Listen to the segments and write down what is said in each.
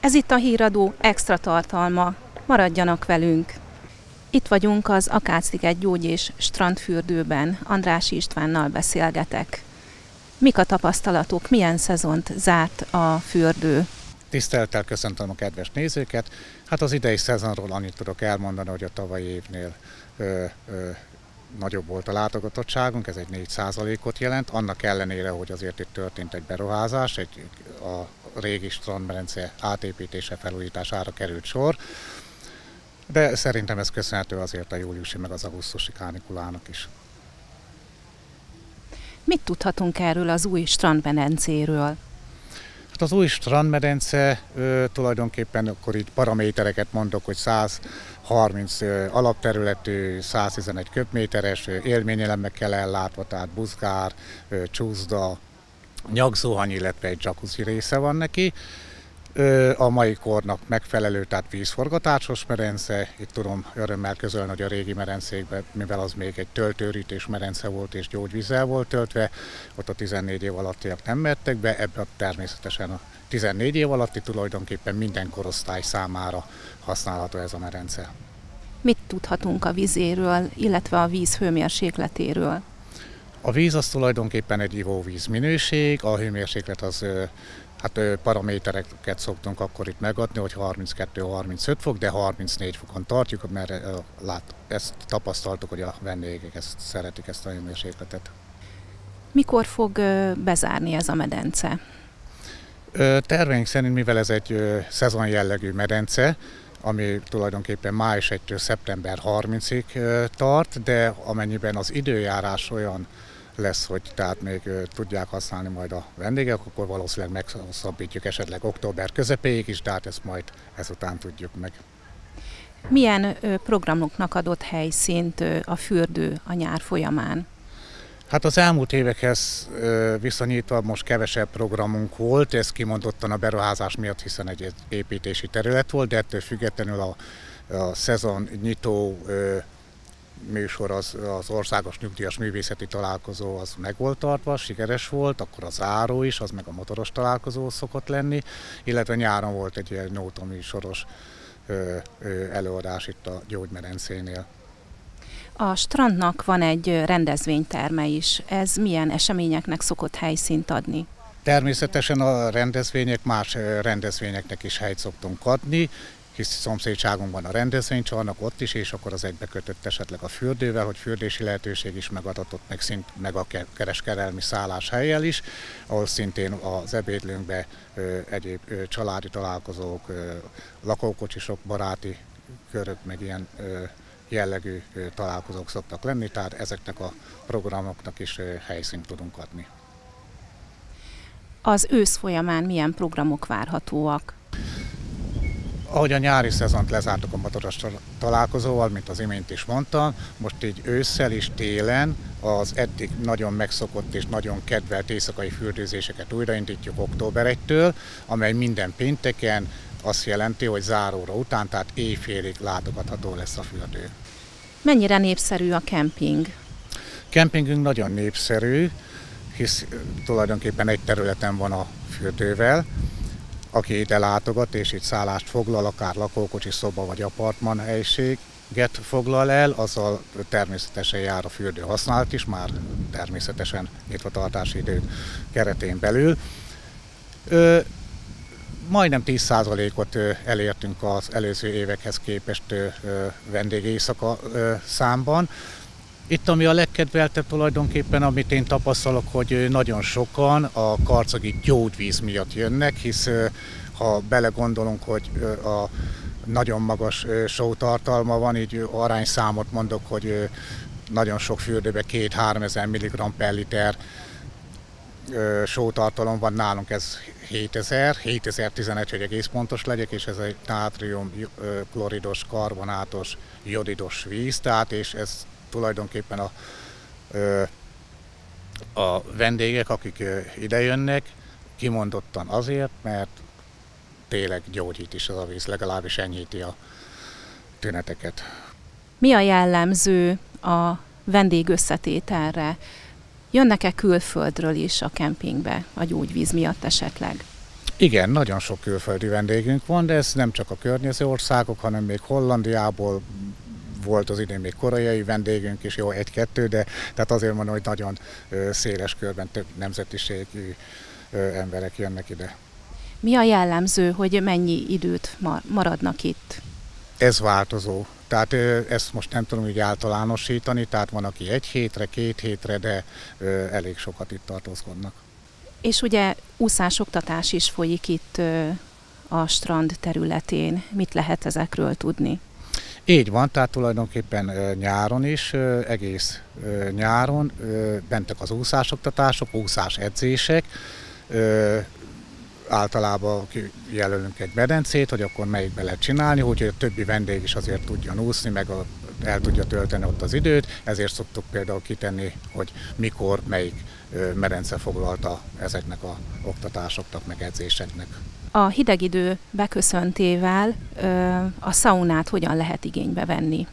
Ez itt a híradó extra tartalma. Maradjanak velünk! Itt vagyunk az Akácsliget gyógy és strandfürdőben. András Istvánnal beszélgetek. Mik a tapasztalatok, milyen szezont zárt a fürdő? Tisztelettel köszöntöm a kedves nézőket. Hát az idei szezonról annyit tudok elmondani, hogy a tavalyi évnél ö, ö, nagyobb volt a látogatottságunk, ez egy 4%-ot jelent, annak ellenére, hogy azért itt történt egy beruházás, egy, a régi strandmerence átépítése, felújítására került sor, de szerintem ez köszönhető azért a júliusi meg az augusztusi kánikulának is. Mit tudhatunk erről az új strandmedencéről? Hát az új strandmedence ö, tulajdonképpen akkor így paramétereket mondok, hogy 100 30 alapterületű, 111 köbméteres élményelemekkel ellátva, tehát buzgár, csúszda, nyakzuhany, illetve egy jacuzzi része van neki a mai kornak megfelelő, tehát vízforgatásos merence. Itt tudom örömmel közölni, hogy a régi merencékben, mivel az még egy töltőrítés merence volt és gyógyvízzel volt töltve, ott a 14 év alattiak nem mertek be, ebbe természetesen a 14 év alatti tulajdonképpen minden korosztály számára használható ez a merence. Mit tudhatunk a vizéről, illetve a víz hőmérsékletéről? A víz az tulajdonképpen egy ivóvíz minőség, a hőmérséklet az Hát paramétereket szoktunk akkor itt megadni, hogy 32-35 fok, de 34 fokon tartjuk, mert lát, ezt tapasztaltuk, hogy a vendégek ezt szeretik, ezt a hőmérsékletet. Mikor fog bezárni ez a medence? Terveink szerint, mivel ez egy szezon jellegű medence, ami tulajdonképpen május 1-től szeptember 30-ig tart, de amennyiben az időjárás olyan lesz, hogy tehát még tudják használni majd a vendégek, akkor valószínűleg meghosszabbítjuk esetleg október közepéig is, de hát ezt majd ezután tudjuk meg. Milyen programoknak adott helyszínt a fürdő a nyár folyamán? Hát az elmúlt évekhez viszonyítva most kevesebb programunk volt, ez kimondottan a beruházás miatt, hiszen egy építési terület volt, de ettől függetlenül a, a szezon nyitó műsor, az, az országos nyugdíjas művészeti találkozó az meg volt tartva, sikeres volt, akkor az áró is, az meg a motoros találkozó szokott lenni, illetve nyáron volt egy ilyen nótoműsoros előadás itt a gyógymerencénél. A strandnak van egy rendezvényterme is. Ez milyen eseményeknek szokott helyszínt adni? Természetesen a rendezvények más rendezvényeknek is helyt szoktunk adni kis szomszédságunkban a rendezvénycsarnok ott is, és akkor az egybekötött esetleg a fürdővel, hogy fürdési lehetőség is megadatott, meg, szint, meg a kereskedelmi helyjel is, ahol szintén az ebédlőnkbe ö, egyéb ö, családi találkozók, ö, lakókocsisok, baráti körök, meg ilyen ö, jellegű találkozók szoktak lenni, tehát ezeknek a programoknak is helyszínt tudunk adni. Az ősz folyamán milyen programok várhatóak? Ahogy a nyári szezont lezártuk a motoros találkozóval, mint az imént is mondtam, most így ősszel és télen az eddig nagyon megszokott és nagyon kedvelt éjszakai fürdőzéseket újraindítjuk október 1-től, amely minden pénteken azt jelenti, hogy záróra után, tehát éjfélig látogatható lesz a fürdő. Mennyire népszerű a kemping? Kempingünk nagyon népszerű, hisz tulajdonképpen egy területen van a fürdővel, aki ide látogat és itt szállást foglal, akár lakókocsi szoba vagy apartman helységet foglal el, azzal természetesen jár a fürdő használat is, már természetesen nyitvatartási idő keretén belül. Ö, majdnem 10%-ot elértünk az előző évekhez képest vendégészaka számban. Itt ami a legkedveltebb tulajdonképpen, amit én tapasztalok, hogy nagyon sokan a karcagi gyógyvíz miatt jönnek, hisz ha belegondolunk, hogy a nagyon magas sótartalma van, így arányszámot mondok, hogy nagyon sok fürdőben 2-3 ezer mg per liter sótartalom van, nálunk ez 7000, 7011, hogy egész pontos legyek, és ez egy nátrium, kloridos, karbonátos, jodidos víz, tehát és ez tulajdonképpen a, a vendégek, akik idejönnek, kimondottan azért, mert tényleg gyógyít is az a víz, legalábbis enyhíti a tüneteket. Mi a jellemző a vendég összetételre? Jönnek-e külföldről is a kempingbe a gyógyvíz miatt esetleg? Igen, nagyon sok külföldi vendégünk van, de ez nem csak a környező országok, hanem még Hollandiából, volt az idén még koreai vendégünk is, jó egy-kettő, de tehát azért mondom, hogy nagyon széles körben több nemzetiségű emberek jönnek ide. Mi a jellemző, hogy mennyi időt maradnak itt? Ez változó. Tehát ezt most nem tudom úgy általánosítani, tehát van, aki egy hétre, két hétre, de elég sokat itt tartózkodnak. És ugye úszásoktatás is folyik itt a strand területén. Mit lehet ezekről tudni? Így van, tehát tulajdonképpen nyáron is, egész nyáron bentek az úszásoktatások, úszásedzések, általában jelölünk egy medencét, hogy akkor melyikbe lehet csinálni, hogy a többi vendég is azért tudjon úszni, meg a, el tudja tölteni ott az időt, ezért szoktuk például kitenni, hogy mikor, melyik medence foglalta ezeknek a oktatásoknak, meg edzéseknek. A hideg idő beköszöntével a szaunát hogyan lehet igénybe venni?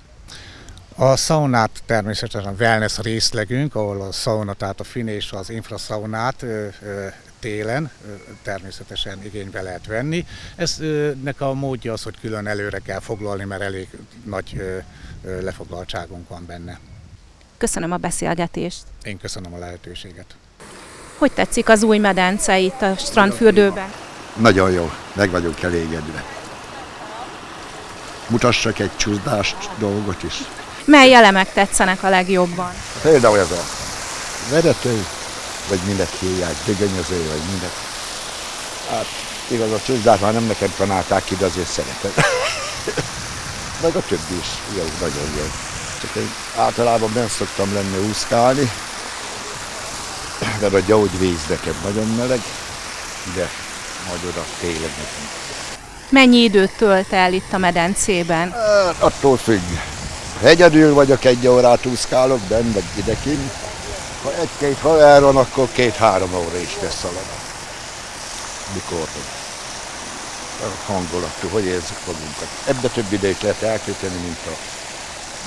A szaunát természetesen a wellness részlegünk, ahol a szauna, tehát a fin és az infraszaunát télen természetesen igénybe lehet venni. Eznek a módja az, hogy külön előre kell foglalni, mert elég nagy lefoglaltságunk van benne. Köszönöm a beszélgetést. Én köszönöm a lehetőséget. Hogy tetszik az új medence itt a strandfürdőben? Nagyon jó, meg vagyunk elégedve. Mutassak egy csúszdást dolgot is. Mely elemek tetszenek a legjobban? Például ez a vezető, vagy minek hívják, dögönyöző, vagy minek. Hát igaz, a csúszdát már nem nekem tanálták ki, de azért szeretem. Meg a többi is jó, nagyon jó. Csak én általában nem szoktam lenni úszkálni, mert a gyógyvíz nekem nagyon meleg, de majd oda tényleg nekünk. Mennyi időt tölt el itt a medencében? Hát, attól függ. Ha egyedül vagyok, egy órát úszkálok, benn vagy idekint. Ha egy-két haver van, akkor két-három óra is beszalad. Mikor a hangulatú, hogy érzük magunkat. Ebbe több időt lehet eltölteni, mint a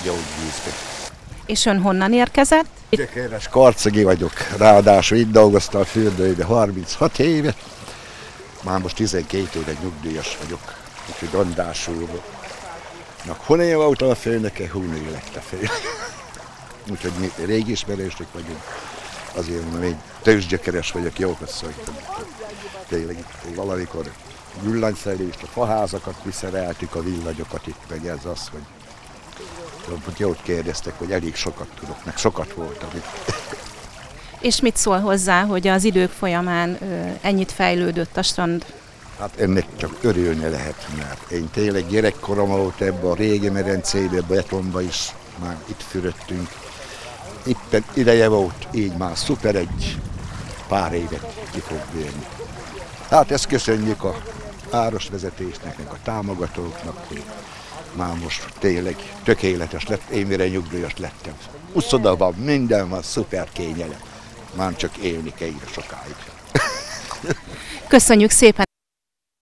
gyógyvízbe. És ön honnan érkezett? Gyekeres karcegi vagyok, ráadásul itt dolgoztam a fürdőbe 36 éve. Már most 12 éve nyugdíjas vagyok, úgyhogy Andásulva. Honé volt a főnöke, Huné lett a fő. Úgyhogy mi régi ismerősök vagyunk. Azért én tőzsgyökeres vagyok, jó köszönöm. Tényleg valamikor villanyszerelést, a faházakat viszereltük, a villanyokat itt, meg ez az, hogy jót kérdeztek, hogy elég sokat tudok, meg sokat voltam itt. És mit szól hozzá, hogy az idők folyamán ennyit fejlődött a strand? Hát ennek csak örülni lehet, mert én tényleg gyerekkorom volt ebbe a régi medencébe, betonba is már itt fürödtünk. Itt ideje volt, így már szuper egy pár évet ki fog bírni. Hát ezt köszönjük a városvezetésnek, meg a támogatóknak, hogy már most tényleg tökéletes lett, én mire nyugdíjas lettem. Uszoda van, minden van, szuper kényelem. Már csak élni kell sokáig. Köszönjük szépen!